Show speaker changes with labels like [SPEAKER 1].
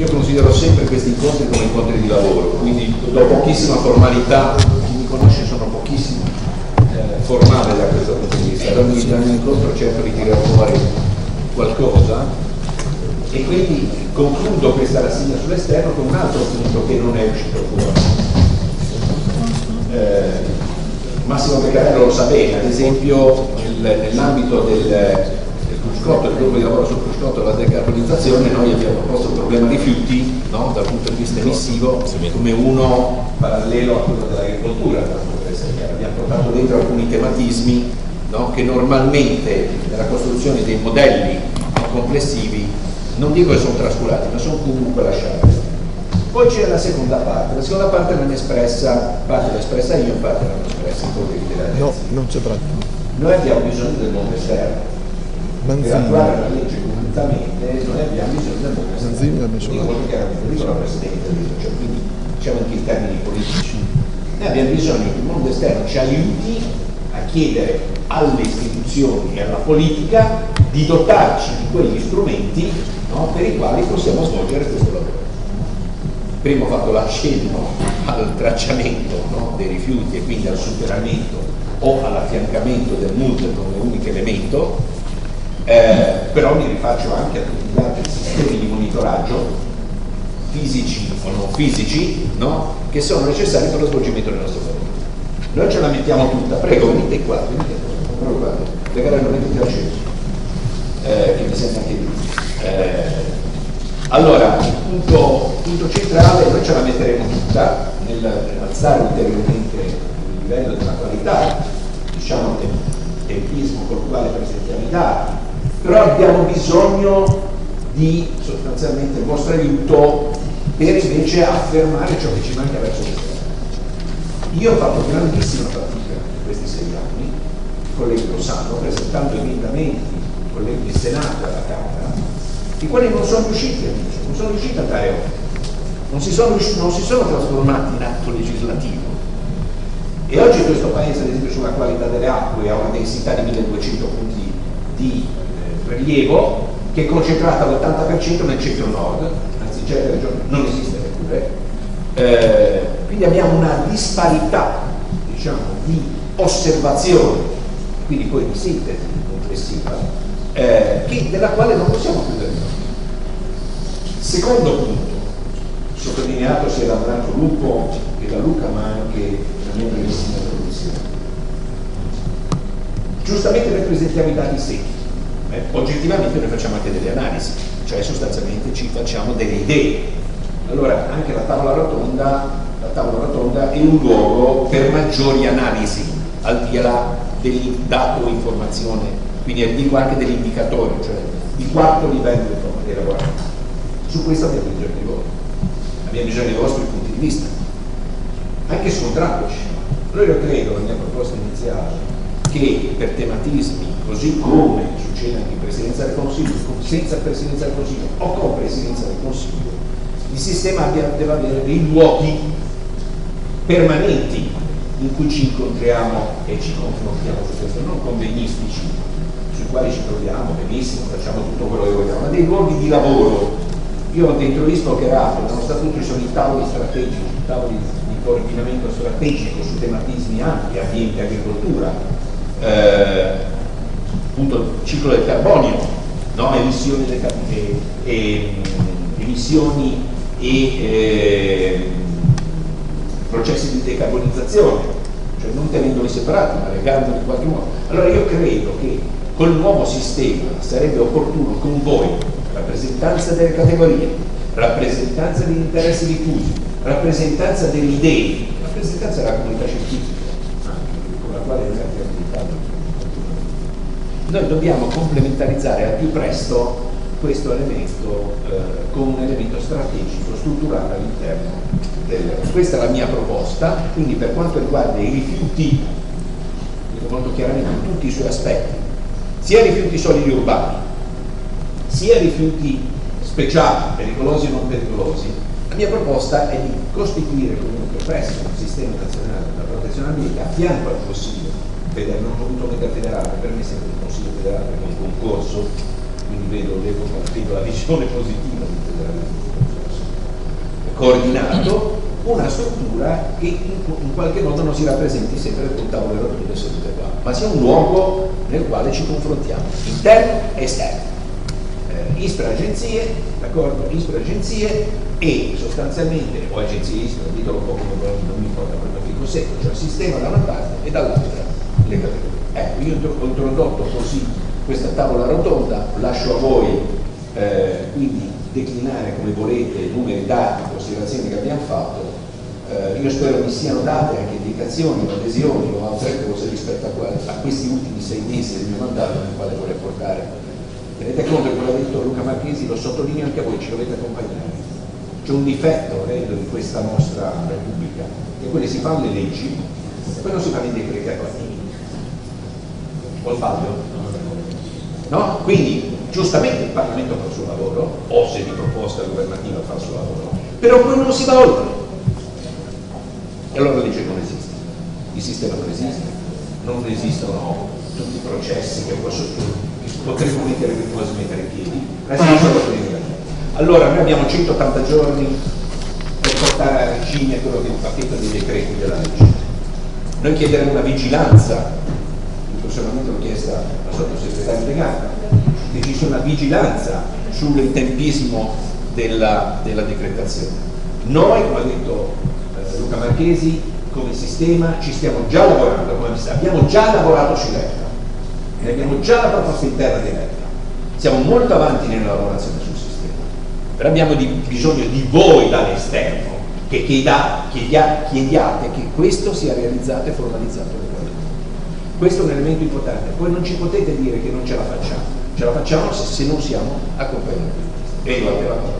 [SPEAKER 1] io considero sempre questi incontri come incontri di lavoro, quindi do pochissima formalità, chi mi conosce sono pochissimo eh, formale da questo punto di vista, ad ogni, incontro cerco di tirare fuori qualcosa e quindi concludo questa rassegna sull'esterno con un altro punto che non è uscito fuori. Eh, Massimo Beccarello lo sa bene, ad esempio nel, nell'ambito del, cruscotto, del gruppo di lavoro sul cruscotto e la decarbonizzazione, noi abbiamo posto il problema rifiuti no, dal punto di vista emissivo come uno parallelo a quello dell'agricoltura, abbiamo portato dentro alcuni tematismi no, che normalmente nella costruzione dei modelli complessivi non dico che sono trascurati, ma sono comunque lasciati. Poi c'è la seconda parte, la seconda parte l'hanno espressa, parte l'ho espressa io, parte l'hanno espressa i colleghi della
[SPEAKER 2] No, non c'è tratto.
[SPEAKER 1] Noi abbiamo bisogno del mondo esterno. Per
[SPEAKER 2] Manzini.
[SPEAKER 1] attuare la legge congiuntamente noi abbiamo bisogno del mondo esterno.
[SPEAKER 2] Manzini là.
[SPEAKER 1] quello che era detto la Presidente, cioè, quindi diciamo anche in termini politici. Noi abbiamo bisogno che il mondo esterno ci aiuti a chiedere alle istituzioni e alla politica di dotarci di quegli strumenti no, per i quali possiamo svolgere questo lavoro. Prima ho fatto l'accenno al tracciamento no, dei rifiuti e quindi al superamento o all'affiancamento del MUD come unico elemento, eh, però mi rifaccio anche a tutti gli altri sistemi di monitoraggio fisici o non fisici no, che sono necessari per lo svolgimento del nostro lavoro. Noi ce la mettiamo tutta, prego, venite qua, venite qua, qua, pregare il momento al centro, eh, che mi sembra anche lì. Eh, allora, punto, punto centrale, noi ce la metteremo tutta nel, nell'alzare ulteriormente il livello della qualità, diciamo del tempismo col quale presentiamo i dati, però abbiamo bisogno di sostanzialmente il vostro aiuto per invece affermare ciò che ci manca verso l'esterno. Io ho fatto grandissima fatica in questi sei anni, i colleghi lo sanno, presentando emendamenti, i colleghi di Senato e alla Camera, i quali non sono riusciti a vincere, non sono riusciti a dare ordine, non si sono, non si sono trasformati in atto legislativo. E oggi questo paese, ad esempio, sulla qualità delle acque ha una densità di 1200 punti di prelievo che è concentrata all'80% nel centro-nord, anzi in certe regioni non esiste neppure. Eh, quindi abbiamo una disparità diciamo, di osservazione, quindi poi di sintesi complessiva, eh, della quale non possiamo chiudere gli occhi. Secondo punto, sottolineato sia da Branco Lupo che da Luca, ma anche da mia brevissima introduzione. Giustamente noi presentiamo i dati secchi, eh, oggettivamente noi facciamo anche delle analisi, cioè sostanzialmente ci facciamo delle idee. Allora anche la tavola rotonda, la tavola rotonda è un luogo per maggiori analisi, al di là del dato informazione, quindi dico anche degli indicatori, cioè il quarto livello dei lavoratori. Su questo abbiamo bisogno di voi, abbiamo bisogno dei vostri punti di vista, anche scontrandoci. Allora io credo, la mia proposta iniziale, che per tematismi, così come succede anche in Presidenza del Consiglio, senza Presidenza del Consiglio o con Presidenza del Consiglio, il sistema abbia, deve avere dei luoghi permanenti in cui ci incontriamo e ci confrontiamo su questo, non convegnistici sui quali ci troviamo benissimo, facciamo tutto quello che vogliamo, ma dei luoghi di lavoro. Io dentro l'ISPO che erato, nello statuto ci sono i tavoli strategici, i tavoli di coordinamento strategico su tematismi ampi, ambiente, agricoltura, eh, appunto ciclo del carbonio, no? emissioni, del car- e, e, mh, emissioni e eh, processi di decarbonizzazione, cioè non tenendoli separati ma legandoli in qualche modo. Allora io credo che col nuovo sistema sarebbe opportuno con voi, rappresentanza delle categorie, rappresentanza degli interessi diffusi, rappresentanza delle idee, rappresentanza della comunità scientifica, anche con la quale noi abbiamo aiutato. Noi dobbiamo complementarizzare al più presto questo elemento eh, con un elemento strategico, strutturale all'interno del... Questa è la mia proposta, quindi per quanto riguarda i rifiuti, dico molto chiaramente in tutti i suoi aspetti, sia rifiuti solidi urbani, sia rifiuti speciali, pericolosi e non pericolosi, la mia proposta è di costituire comunque presso il sistema nazionale della protezione ambientale a fianco al federale, non ho voluto mettere federale, per me sempre il Consiglio federale è un concorso, quindi vedo, vedo, vedo la visione positiva del federalismo, coordinato una struttura che in, in, qualche modo non si rappresenti sempre con tavole rotonde sedute qua, ma sia un luogo nel quale ci confrontiamo, interno e esterno. Eh, ISPRA agenzie, d'accordo? ISPRA agenzie e sostanzialmente, o agenzie ISPRA, ditelo un po' come non mi importa quello che cos'è, cioè il sistema da una parte e dall'altra le categorie. Ecco, io ho introdotto così questa tavola rotonda, lascio a voi eh, quindi declinare come volete numeri, dati, considerazioni che abbiamo fatto. Eh, io spero vi siano date anche indicazioni adesioni o altre cose rispetto a, a, questi ultimi sei mesi del mio mandato nel quale vorrei portare. Tenete conto che quello ha detto Luca Marchesi, lo sottolineo anche a voi, ci dovete accompagnare. C'è un difetto, credo, in questa nostra Repubblica, che quelle si fanno le leggi e poi non si fanno i decreti attuativi. O sbaglio? No? Quindi giustamente il Parlamento fa il suo lavoro, o se di proposta governativa fa il suo lavoro, però poi non si va oltre. E allora la legge non esiste, il sistema non esiste, non esistono tutti i processi che, posso, che potremmo mettere virtuosamente in piedi, la Allora noi abbiamo 180 giorni per portare a regime quello che è il pacchetto dei decreti della legge. Noi chiederemo una vigilanza, personalmente l'ho chiesta al sottosegretario De Gamba, che ci sia una vigilanza sul tempismo della, della decretazione. Noi, come ha detto eh, Luca Marchesi, come sistema ci stiamo già lavorando, abbiamo già lavorato su Lecca e abbiamo già la proposta interna di Lecca. Siamo molto avanti nella lavorazione sul sistema, però abbiamo di, bisogno di voi dall'esterno che chieda, chiedia, chiediate che questo sia realizzato e formalizzato. Questo è un elemento importante, poi non ci potete dire che non ce la facciamo. Ce la facciamo se, non siamo accompagnati. E io